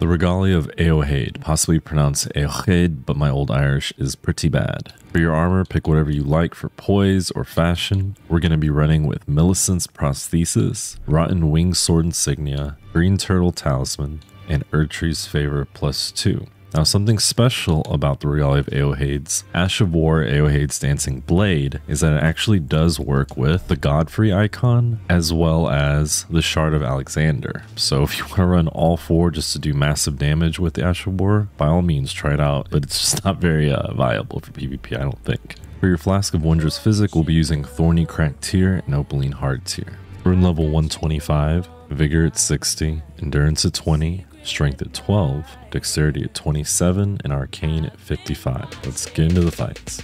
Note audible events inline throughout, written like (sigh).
The regalia of Eohaid, possibly pronounced Eochaid, but my old Irish is pretty bad. For your armor, pick whatever you like for poise or fashion. We're going to be running with Millicent's Prosthesis, Rotten Wing Sword Insignia, Green Turtle Talisman, and Erdtree's Favor plus 2. Now, something special about the Regalia of Eohaid's Ash of War Eohaid's Dancing Blade is that it actually does work with the Godfrey icon as well as the Shard of Alexander. So if you (laughs) want to run all four just to do massive damage with the Ash of War, by all means try it out, but it's (laughs) just not very uh, viable for PvP, I don't think. For your Flask of Wondrous Physic, we'll be using Thorny Cracked Tear and Opaline Hard Tear. Rune level 125, Vigor at 60, Endurance at 20, Strength at 12, Dexterity at 27, and Arcane at 55. Let's get into the fights.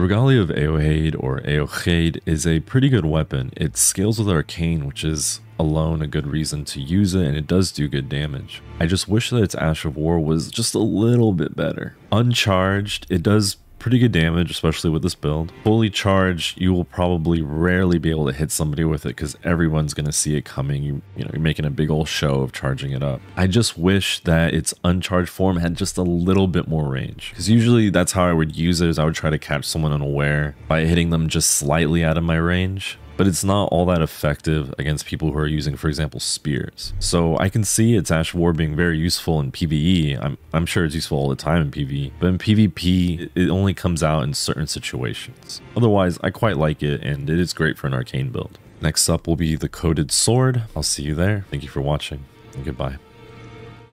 The Regalia of Eohaid or Eochaid is a pretty good weapon. It scales with Arcane, which is alone a good reason to use it, and it does do good damage. I just wish that its Ash of War was just a little bit better. Uncharged, it does pretty good damage, especially with this build. Fully charged, you will probably rarely be able to hit somebody with it because everyone's going to see it coming. You, you know, you're making a big old show of charging it up. I just wish that its uncharged form had just a little bit more range because usually that's how I would use it is I would try to catch someone unaware by hitting them just slightly out of my range but it's not all that effective against people who are using, for example, spears. So I can see its Ash War being very useful in PvE. I'm, I'm sure it's useful all the time in PvE, but in PvP, it only comes out in certain situations. Otherwise, I quite like it, and it is great for an arcane build. Next up will be the Coded Sword. I'll see you there. Thank you for watching, and goodbye.